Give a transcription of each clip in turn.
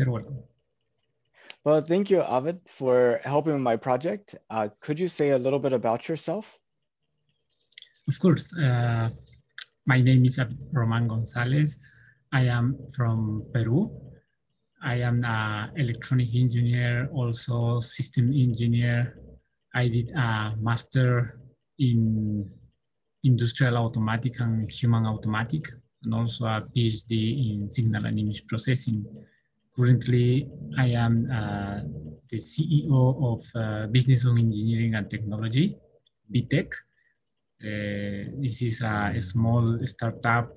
You're welcome. Well, thank you, Avid, for helping with my project. Uh, could you say a little bit about yourself? Of course. Uh, my name is Roman Gonzalez. I am from Peru. I am an electronic engineer, also system engineer. I did a master in industrial automatic and human automatic, and also a PhD in signal and image processing. Currently, I am uh, the CEO of uh, Business of Engineering and Technology, BTEC. Uh, this is a, a small startup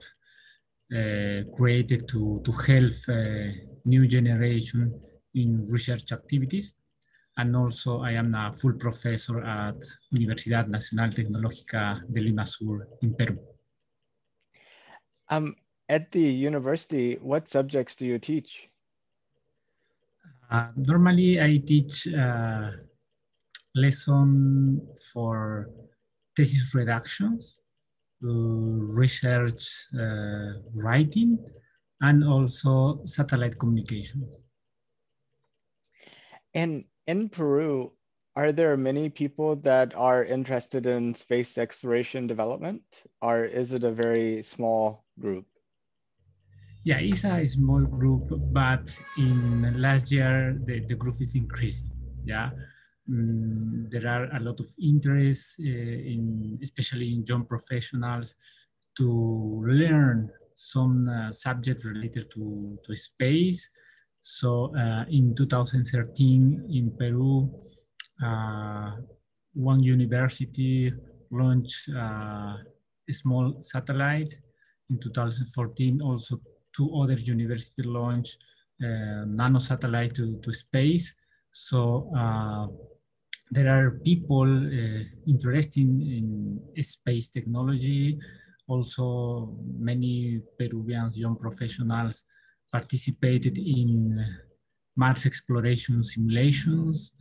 uh, created to, to help uh, new generation in research activities. And also I am a full professor at Universidad Nacional Tecnológica de Lima Sur in Peru. Um, at the university, what subjects do you teach? Uh, normally I teach uh, lesson for thesis redactions, uh, research uh, writing, and also satellite communications. And in Peru, are there many people that are interested in space exploration development, or is it a very small group? Yeah, it's a small group, but in last year the, the group is increasing. Yeah, mm, there are a lot of interest uh, in, especially in young professionals, to learn some uh, subject related to, to space. So uh, in 2013 in Peru, uh, one university launched uh, a small satellite. In 2014, also two other universities launch uh, nano satellite to, to space. So uh, there are people uh, interested in space technology. Also, many Peruvians, young professionals participated in Mars exploration simulations.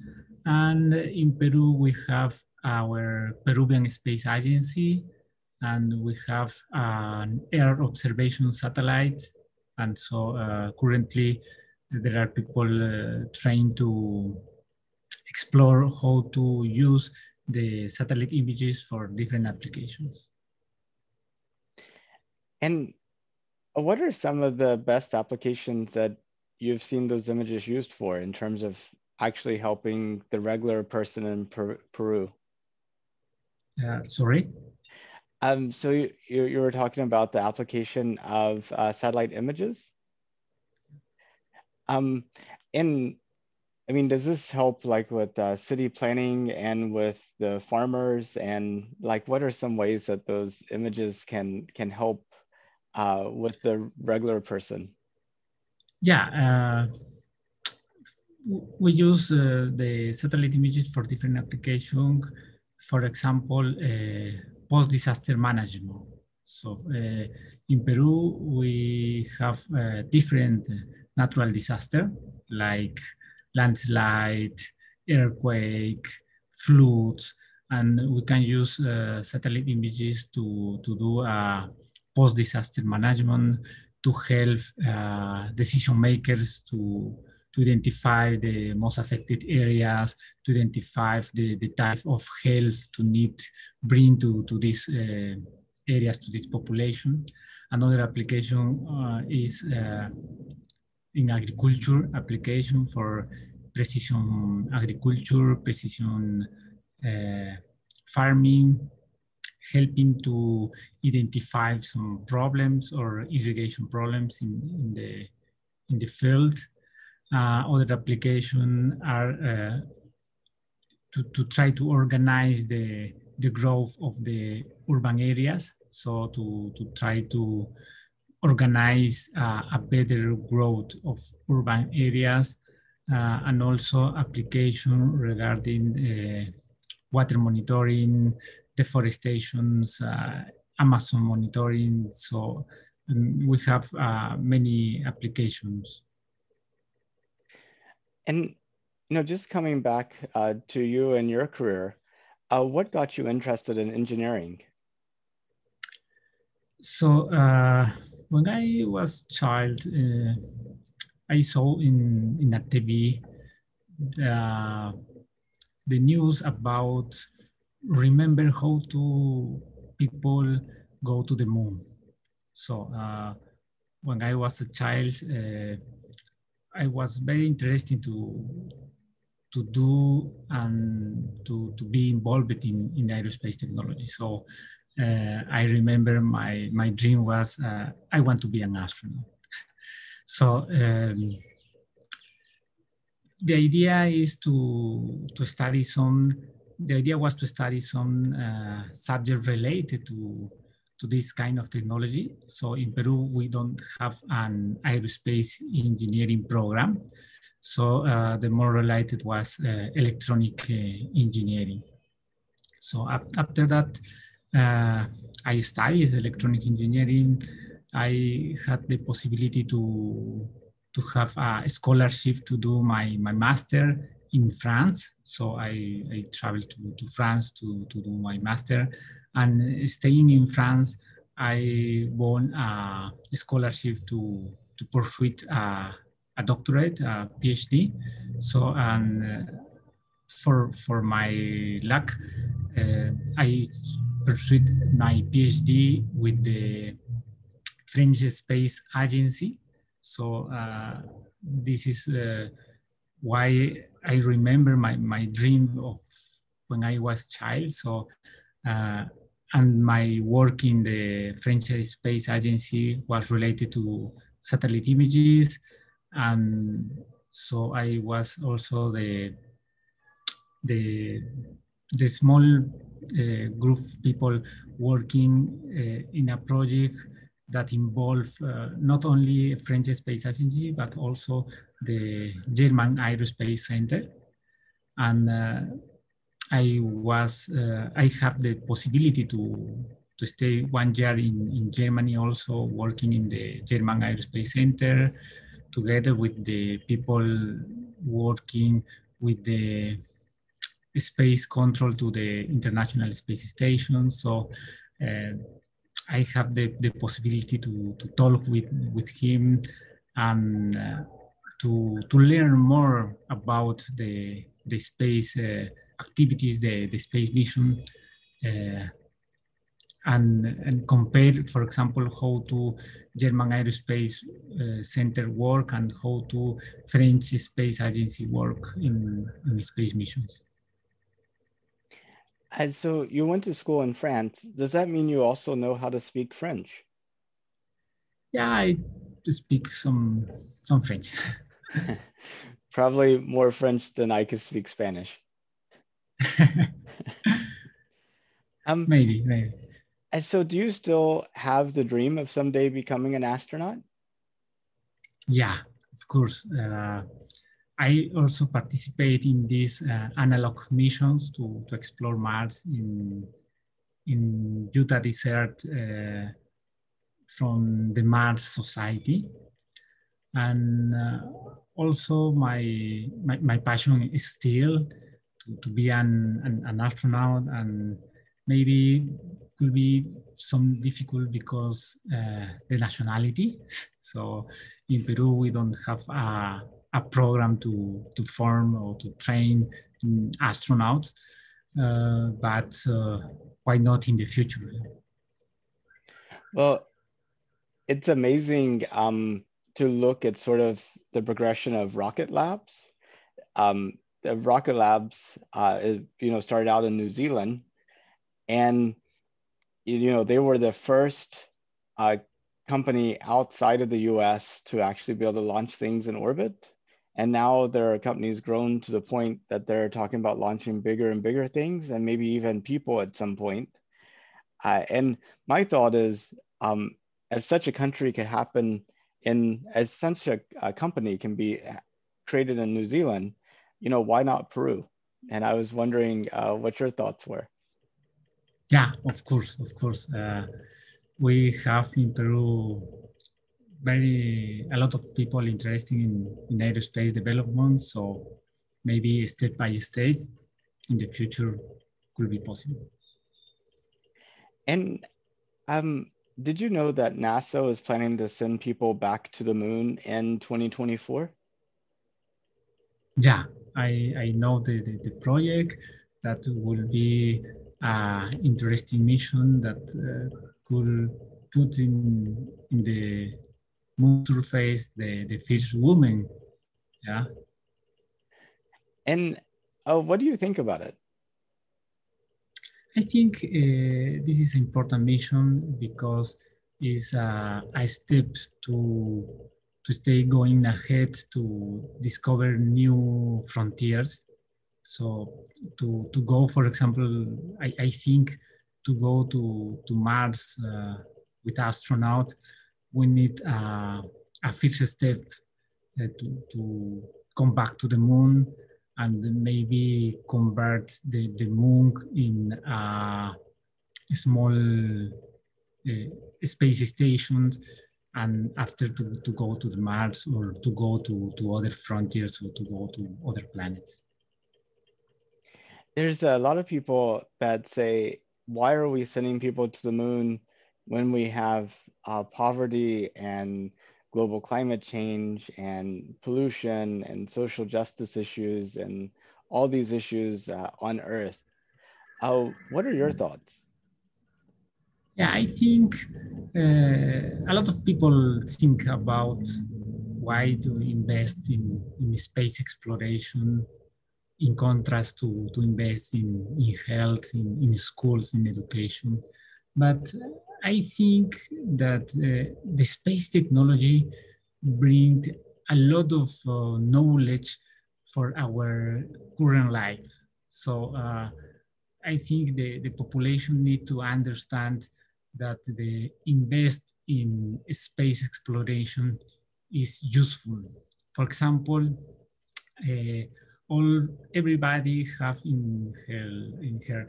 And in Peru, we have our Peruvian Space Agency, and we have an air observation satellite and so uh, currently there are people uh, trying to explore how to use the satellite images for different applications. And what are some of the best applications that you've seen those images used for in terms of actually helping the regular person in per Peru? Uh, sorry? Um, so you, you, were talking about the application of uh, satellite images. Um, and I mean, does this help like with uh, city planning and with the farmers and like, what are some ways that those images can, can help uh, with the regular person? Yeah, uh, we use uh, the satellite images for different applications. For example, uh, post-disaster management. So uh, in Peru, we have uh, different natural disaster like landslide, earthquake, floods, and we can use uh, satellite images to, to do a post-disaster management to help uh, decision makers to to identify the most affected areas, to identify the, the type of health to need bring to, to these uh, areas, to this population. Another application uh, is uh, in agriculture application for precision agriculture, precision uh, farming, helping to identify some problems or irrigation problems in, in the in the field uh, other applications are uh, to, to try to organize the, the growth of the urban areas. So to, to try to organize uh, a better growth of urban areas uh, and also application regarding uh, water monitoring, deforestation, uh, Amazon monitoring. So um, we have many applications. And you know, just coming back uh, to you and your career, uh, what got you interested in engineering? So uh, when I was child, uh, I saw in, in a TV the, the news about remember how to people go to the moon. So uh, when I was a child, uh, I was very interested to to do and to, to be involved in, in aerospace technology. So uh, I remember my, my dream was uh, I want to be an astronaut. so um, the idea is to, to study some, the idea was to study some uh, subject related to, to this kind of technology. So in Peru, we don't have an aerospace engineering program. So uh, the more related was uh, electronic uh, engineering. So after that, uh, I studied electronic engineering. I had the possibility to to have a scholarship to do my, my master in France. So I, I traveled to, to France to, to do my master. And staying in France, I won a scholarship to, to pursue a, a doctorate, a PhD. So, and uh, for, for my luck, uh, I pursued my PhD with the French Space Agency so uh, this is uh, why I remember my, my dream of when I was child. So uh, and my work in the French Space Agency was related to satellite images, and so I was also the the the small uh, group of people working uh, in a project that involved uh, not only French Space Agency, but also the German Aerospace Center. And uh, I was, uh, I have the possibility to, to stay one year in, in Germany also working in the German Aerospace Center together with the people working with the space control to the International Space Station. So uh, I have the, the possibility to, to talk with, with him and uh, to, to learn more about the, the space uh, activities, the, the space mission, uh, and, and compare, for example, how to German Aerospace uh, Center work and how to French Space Agency work in, in space missions. And so you went to school in France. Does that mean you also know how to speak French? Yeah, I speak some some French. Probably more French than I could speak Spanish. um, maybe, maybe. And so, do you still have the dream of someday becoming an astronaut? Yeah, of course. Uh, I also participate in these uh, analog missions to, to explore Mars in, in Utah Desert uh, from the Mars Society. And uh, also my, my, my, passion is still to, to be an, an, an astronaut and maybe could be some difficult because uh, the nationality. So in Peru, we don't have a a program to, to form or to train astronauts, uh, but uh, why not in the future? Well, it's amazing um, to look at sort of the progression of Rocket Labs. Um, the Rocket Labs, uh, is, you know, started out in New Zealand, and you know they were the first uh, company outside of the U.S. to actually be able to launch things in orbit. And now there are companies grown to the point that they're talking about launching bigger and bigger things and maybe even people at some point. Uh, and my thought is, um, if such a country could happen in, as such a, a company can be created in New Zealand, you know, why not Peru? And I was wondering uh, what your thoughts were. Yeah, of course, of course. Uh, we have in Peru very a lot of people interested in, in aerospace development. So maybe step by step in the future could be possible. And um, did you know that NASA is planning to send people back to the moon in 2024? Yeah, I, I know the, the, the project that will be an interesting mission that uh, could put in, in the moon surface the, the first woman. Yeah. And uh, what do you think about it? I think uh, this is an important mission because it's uh, a step to to stay going ahead to discover new frontiers. So to to go, for example, I, I think to go to to Mars uh, with astronaut, we need uh, a first step uh, to to come back to the moon and maybe convert the, the moon in a small uh, space stations and after to, to go to the Mars or to go to, to other frontiers or to go to other planets. There's a lot of people that say, why are we sending people to the moon when we have uh, poverty and global climate change and pollution and social justice issues and all these issues uh, on Earth. Uh, what are your thoughts? Yeah, I think uh, a lot of people think about why to invest in, in space exploration in contrast to, to invest in, in health, in, in schools, in education. But I think that uh, the space technology brings a lot of uh, knowledge for our current life. So uh, I think the, the population need to understand that the invest in space exploration is useful. For example, uh, all everybody have in her in her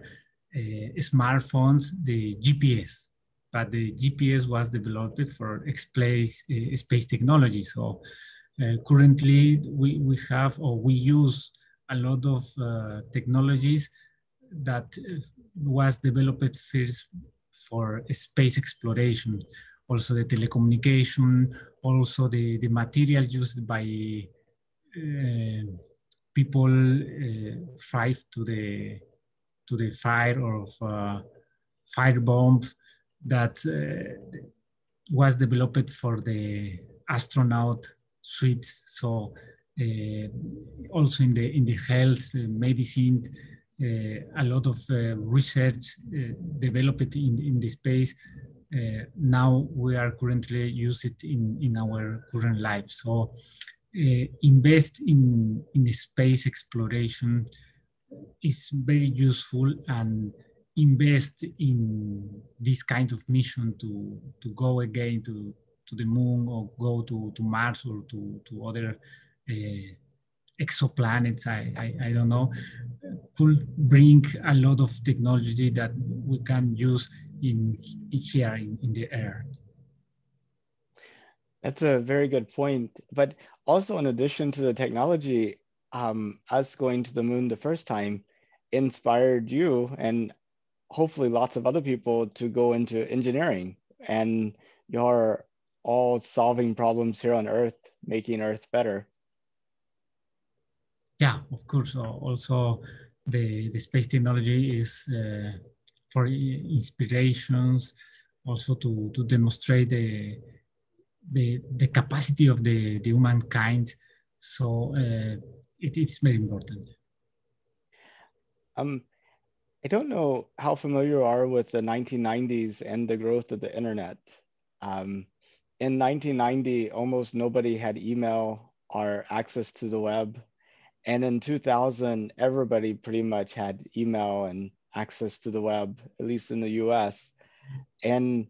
uh, smartphones the GPS but the GPS was developed for space, uh, space technology. So uh, currently we, we have or we use a lot of uh, technologies that uh, was developed first for space exploration. Also the telecommunication, also the, the material used by uh, people uh, to the to the fire of fire bomb that uh, was developed for the astronaut suites. So uh, also in the in the health uh, medicine, a lot of research developed in in the space. Uh, now we are currently use it in, in our current life. So uh, invest in, in space exploration is very useful and invest in this kind of mission to to go again to to the moon or go to, to Mars or to, to other uh, exoplanets, I, I, I, don't know, could bring a lot of technology that we can use in, in here in, in the air. That's a very good point. But also in addition to the technology, um, us going to the moon the first time inspired you and hopefully lots of other people to go into engineering and you're all solving problems here on earth making earth better yeah of course also the, the space technology is uh, for inspirations also to, to demonstrate the, the, the capacity of the, the humankind so uh, it, it's very important um, I don't know how familiar you are with the 1990s and the growth of the internet. Um, in 1990, almost nobody had email or access to the web. And in 2000, everybody pretty much had email and access to the web, at least in the US. And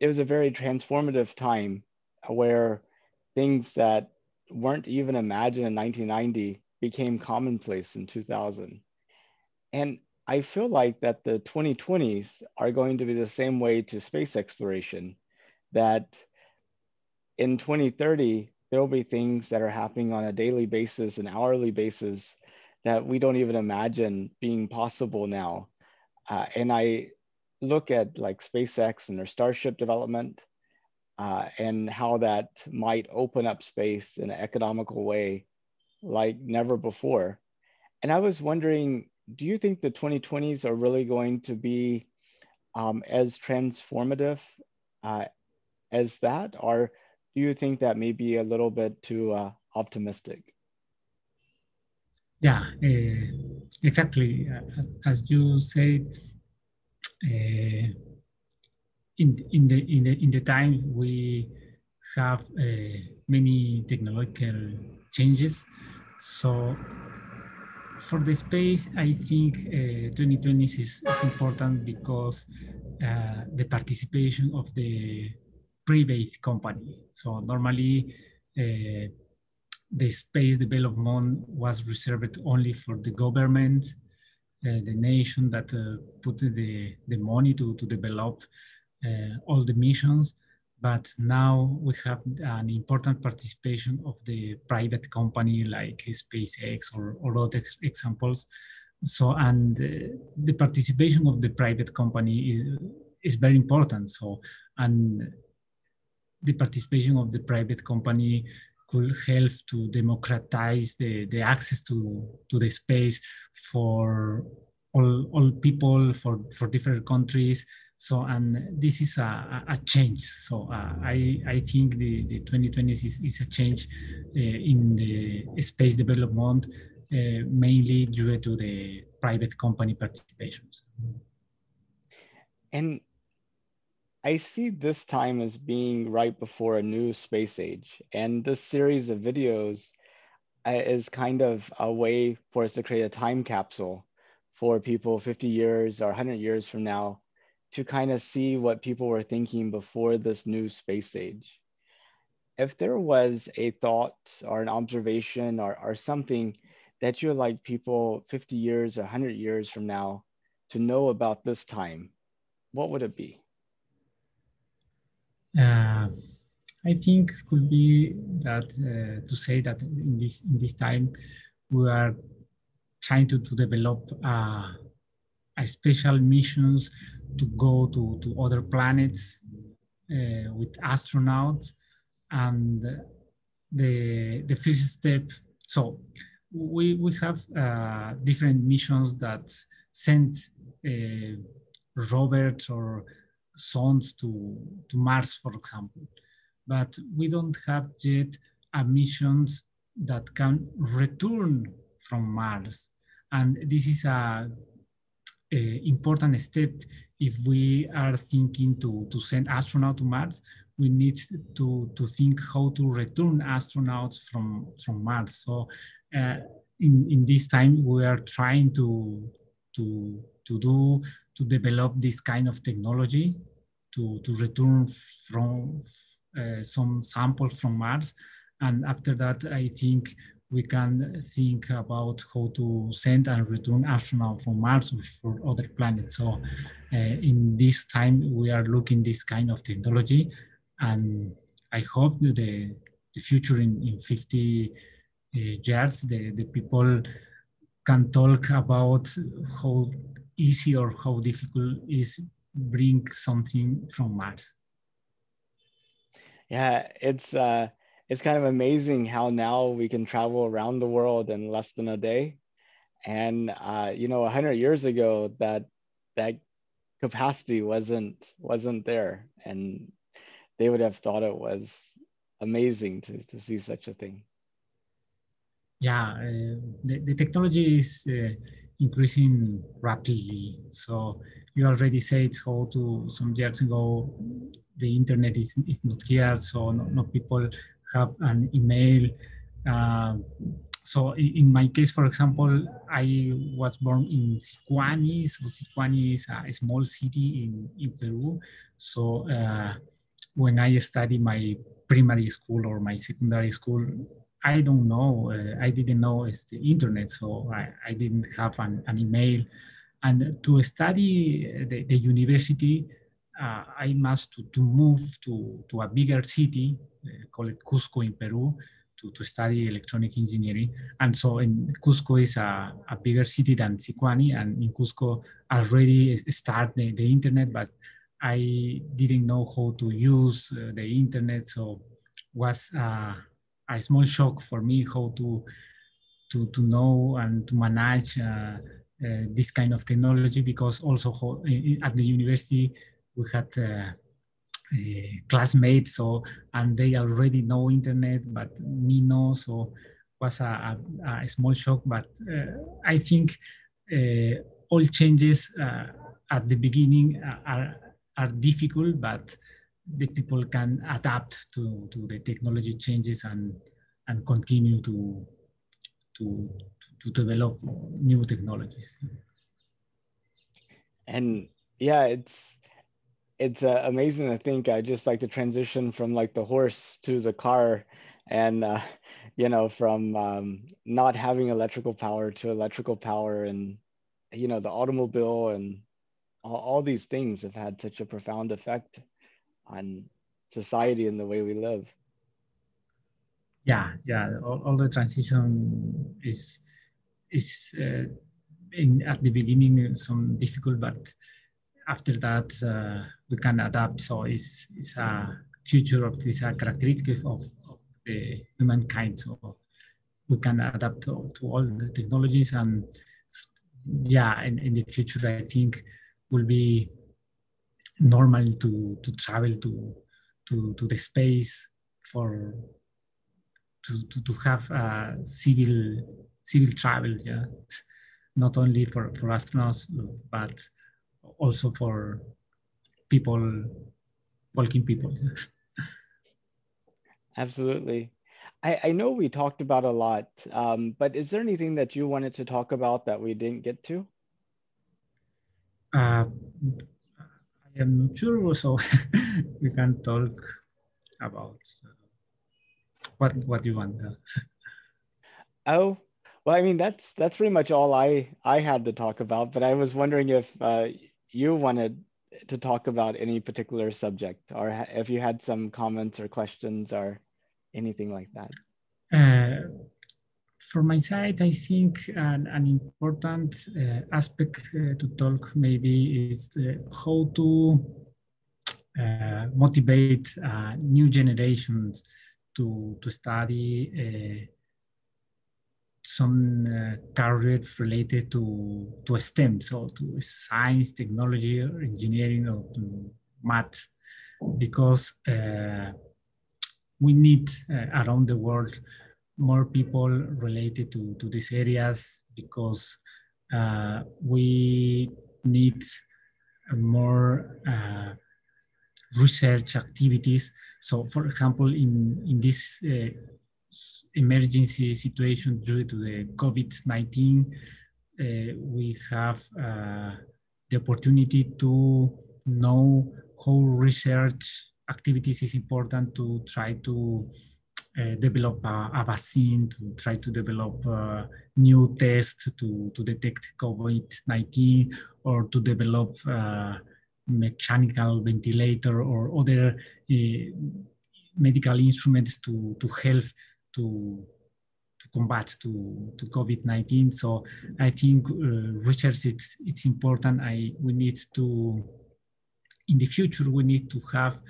it was a very transformative time where things that weren't even imagined in 1990 became commonplace in 2000. And I feel like that the 2020s are going to be the same way to space exploration, that in 2030, there will be things that are happening on a daily basis, an hourly basis that we don't even imagine being possible now. Uh, and I, look at like SpaceX and their Starship development uh, and how that might open up space in an economical way like never before. And I was wondering, do you think the 2020s are really going to be um, as transformative uh, as that? Or do you think that may be a little bit too uh, optimistic? Yeah, uh, exactly. As you said, uh, in in the in the in the time we have uh, many technological changes. So for the space, I think uh, 2020 is, is important because uh, the participation of the private company. So normally uh, the space development was reserved only for the government, uh, the nation that uh, put the, the money to, to develop uh, all the missions. But now we have an important participation of the private company like SpaceX or, or other examples. So, and the participation of the private company is, is very important. So, and the participation of the private company could help to democratize the, the access to, to the space for all, all people, for, for different countries. So, and this is a, a change. So uh, I, I think the, the 2020s is, is a change uh, in the space development, uh, mainly due to the private company participations. And I see this time as being right before a new space age. And this series of videos uh, is kind of a way for us to create a time capsule for people 50 years or 100 years from now to kind of see what people were thinking before this new space age. If there was a thought or an observation or, or something that you would like people 50 years or 100 years from now to know about this time, what would it be? Uh, I think could be that uh, to say that in this in this time we are trying to, to develop uh, a special missions to go to, to other planets uh, with astronauts and the the first step. So we we have uh, different missions that send uh, rovers or sondes to, to Mars, for example. But we don't have yet missions that can return from Mars. And this is a, a, important step if we are thinking to, to send astronauts to Mars. We need to, to think how to return astronauts from, from Mars. So uh, in, in this time, we are trying to, to, to do, to develop this kind of technology to, to return from uh, some samples from Mars. And after that, I think we can think about how to send and return astronauts from Mars or for other planets. So uh, in this time, we are looking this kind of technology. And I hope that the, the future in, in 50 uh, years, the, the people can talk about how easy or how difficult is bring something from Mars. Yeah, it's uh, it's kind of amazing how now we can travel around the world in less than a day, and uh, you know, hundred years ago that that capacity wasn't wasn't there, and they would have thought it was amazing to to see such a thing. Yeah, uh, the, the technology is uh, increasing rapidly. So you already said how to some years ago the internet is, is not here, so no, no people have an email. Uh, so in my case, for example, I was born in Sicuani. So Sicuani is a small city in, in Peru. So uh, when I studied my primary school or my secondary school, I don't know. Uh, I didn't know it's the internet, so I, I didn't have an, an email. And to study the, the university, uh, I must to, to move to, to a bigger city, uh, call it Cusco in Peru, to, to study electronic engineering. And so in Cusco is a, a bigger city than Sicuani, and in Cusco already start the, the internet, but I didn't know how to use uh, the internet, so was uh, a small shock for me how to to to know and to manage uh, uh this kind of technology because also how, at the university we had uh, uh, classmates so and they already know internet but me no so was a, a, a small shock but I think all changes at the beginning are are difficult, but the people can adapt to, to the technology changes and, and continue to, to, to develop new technologies. And yeah, it's, it's uh, amazing. I think I just like the transition from like the horse to the car and, uh, you know, from um, not having electrical power to electrical power and, you know, the automobile and all, all these things have had such a profound effect on society and the way we live. Yeah yeah. All, all the transition is is uh, in at the beginning some difficult but after that uh, we can adapt. So it's it's a future of this a characteristic of, of the humankind. So we can adapt to, to all the technologies and yeah in, in the future i think will be normal to, to travel to, to, to the space for to, to, to have uh, civil civil travel, yeah, not only for, for astronauts but also for people, walking people. Absolutely. I, I know we talked about a lot, um, but is there anything that you wanted to talk about that we didn't get to? Uh, I am not sure, so we can talk about uh, what what you want. oh, well, I mean that's that's pretty much all I I had to talk about. But I was wondering if uh, you wanted to talk about any particular subject, or if you had some comments or questions or anything like that. Uh, from my side, I think an, an important uh, aspect uh, to talk maybe is uh, how to uh, motivate uh, new generations to, to study uh, some careers related to, to STEM, so to science, technology, or engineering, or math, because we need around the world more people related to, to these areas because uh, we need more uh, research activities. So for example, in, in this uh, emergency situation due to the COVID-19, uh, we have uh, the opportunity to know how research activities is important to try to develop a, a, vaccine, to try to develop a new test to, to detect COVID-19 or to develop a mechanical ventilator or other uh, medical instruments to, to help to, to combat to, to COVID-19. So I think uh, research it's, it's important. I, we need to, in the future, we need to have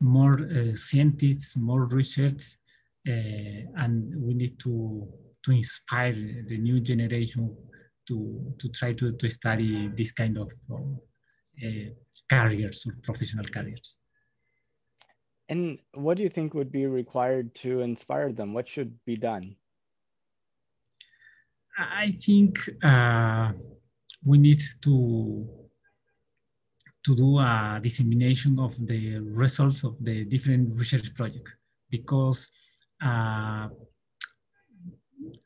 more uh, scientists, more research uh, and we need to to inspire the new generation to to try to, to study this kind of uh, careers or professional careers. And what do you think would be required to inspire them? What should be done? I think uh, we need to to do a dissemination of the results of the different research projects because uh,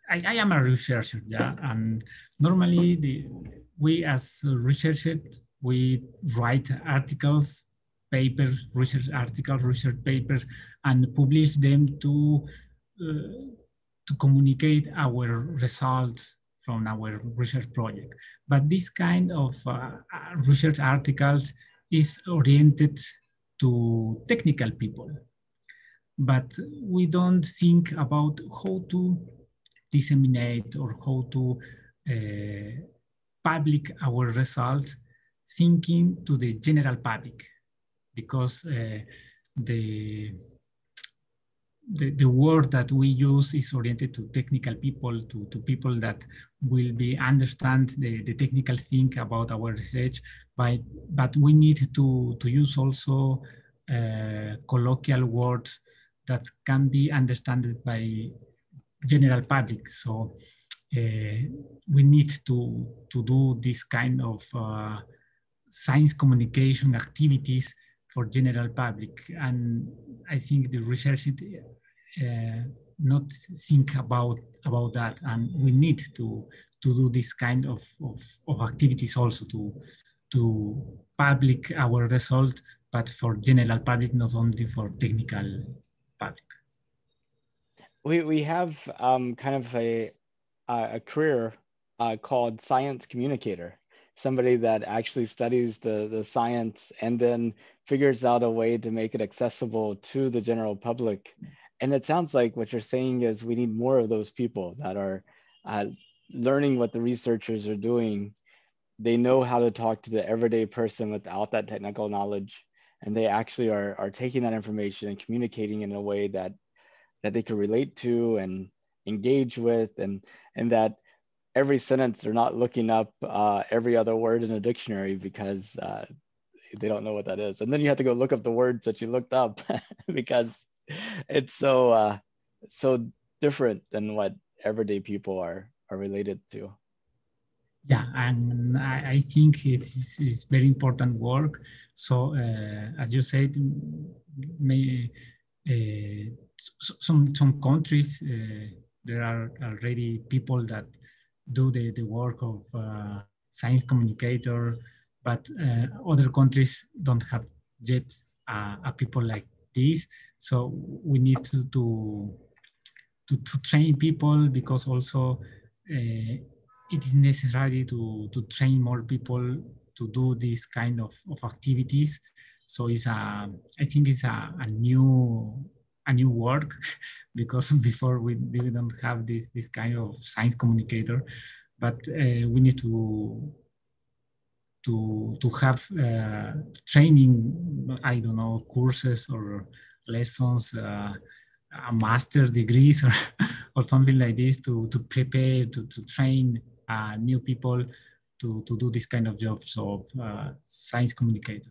I, I, am a researcher, yeah, and normally the, we as researchers, we write articles, papers, research articles, research papers, and publish them to, uh, to communicate our results from our research project. But this kind of uh, research articles is oriented to technical people but we don't think about how to disseminate or how to uh, public our results thinking to the general public because uh, the, the, the word that we use is oriented to technical people, to, to people that will be understand the, the technical thing about our research, but, but we need to, to use also uh, colloquial words that can be understood by general public. So uh, we need to, to do this kind of uh, science communication activities for general public. And I think the research uh, not think about about that, and we need to to do this kind of, of, of activities also to to public our result, but for general public, not only for technical public. We we have um, kind of a a career uh, called science communicator somebody that actually studies the, the science and then figures out a way to make it accessible to the general public. And it sounds like what you're saying is we need more of those people that are uh, learning what the researchers are doing. They know how to talk to the everyday person without that technical knowledge. And they actually are, are taking that information and communicating in a way that that they can relate to and engage with and and that every sentence they're not looking up uh, every other word in a dictionary because uh, they don't know what that is. And then you have to go look up the words that you looked up because it's so uh, so different than what everyday people are are related to yeah and i, I think it's, it's very important work so uh, as you said may, uh, some some countries uh, there are already people that do the, the work of uh, science communicator, but uh, other countries don't have yet uh, a people like this. So we need to, to, to, to train people because also it is necessary to, to train more people to do this kind of, of activities. So it's a, I think it's a, a new a new work because before we didn't have this this kind of science communicator, but uh, we need to to to have uh, training. I don't know courses or lessons, uh, a master degrees or or something like this to to prepare to to train new people to to do this kind of jobs of uh, science communicator.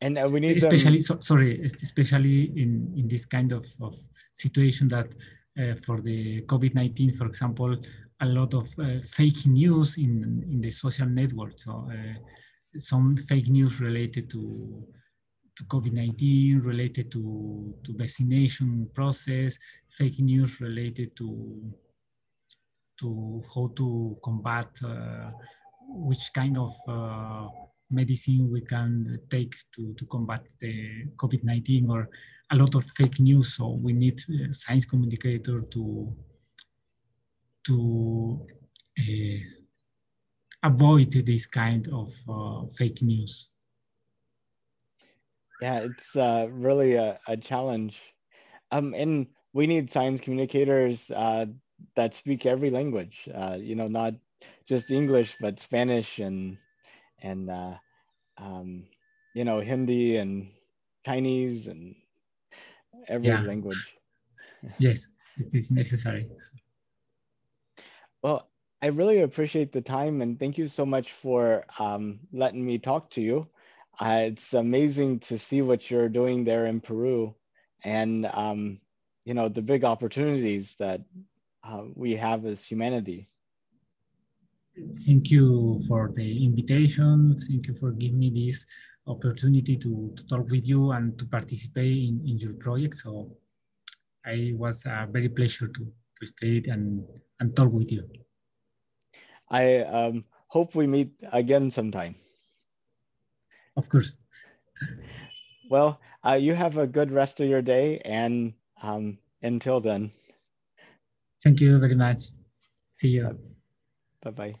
And uh, we need especially so, sorry especially in in this kind of, of situation that uh, for the covid-19 for example a lot of uh, fake news in in the social network so uh, some fake news related to to COVID-19 related to, to vaccination process, fake news related to to how to combat uh, which kind of uh, medicine we can take to, to combat the COVID-19 or a lot of fake news. So we need a science communicator to, to uh, avoid this kind of uh, fake news. Yeah, it's uh, really a, a challenge. Um, and we need science communicators uh, that speak every language, uh, you know, not just English, but Spanish and and uh, um, you know Hindi and Chinese and every yeah. language. yes, it is necessary. Well, I really appreciate the time and thank you so much for um, letting me talk to you. Uh, it's amazing to see what you're doing there in Peru and um, you know the big opportunities that uh, we have as humanity. Thank you for the invitation. Thank you for giving me this opportunity to, to talk with you and to participate in, in your project. So I was a very pleasure to, to stay and, and talk with you. I um, hope we meet again sometime. Of course. Well, uh, you have a good rest of your day and um, until then. Thank you very much. See you. Bye-bye.